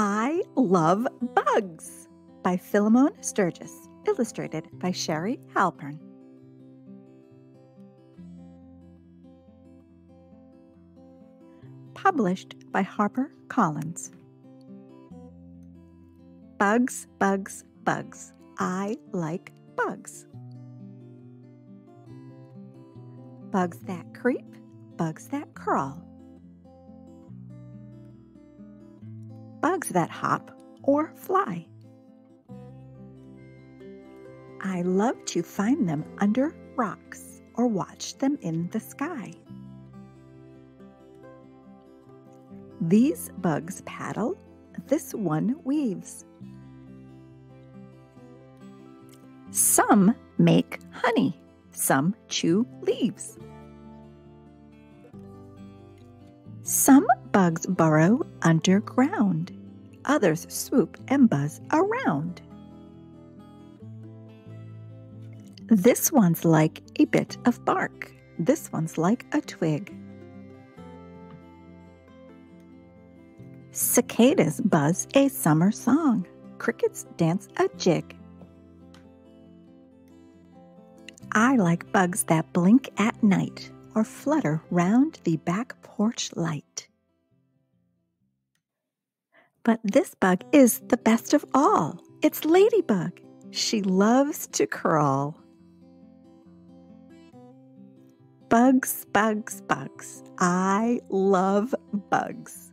I Love Bugs by Philemon Sturges, illustrated by Shari Halpern. Published by Harper Collins. Bugs, bugs, bugs. I like bugs. Bugs that creep, bugs that crawl. Bugs that hop or fly. I love to find them under rocks or watch them in the sky. These bugs paddle, this one weaves. Some make honey, some chew leaves. Some bugs burrow underground, others swoop and buzz around. This one's like a bit of bark, this one's like a twig. Cicadas buzz a summer song, crickets dance a jig. I like bugs that blink at night or flutter round the back porch light. But this bug is the best of all. It's Ladybug. She loves to crawl. Bugs, bugs, bugs. I love bugs.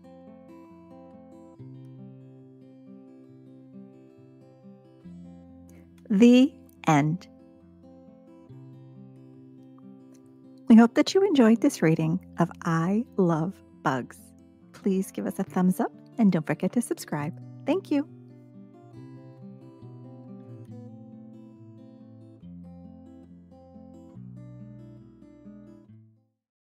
The end. We hope that you enjoyed this reading of I Love Bugs. Please give us a thumbs up and don't forget to subscribe. Thank you.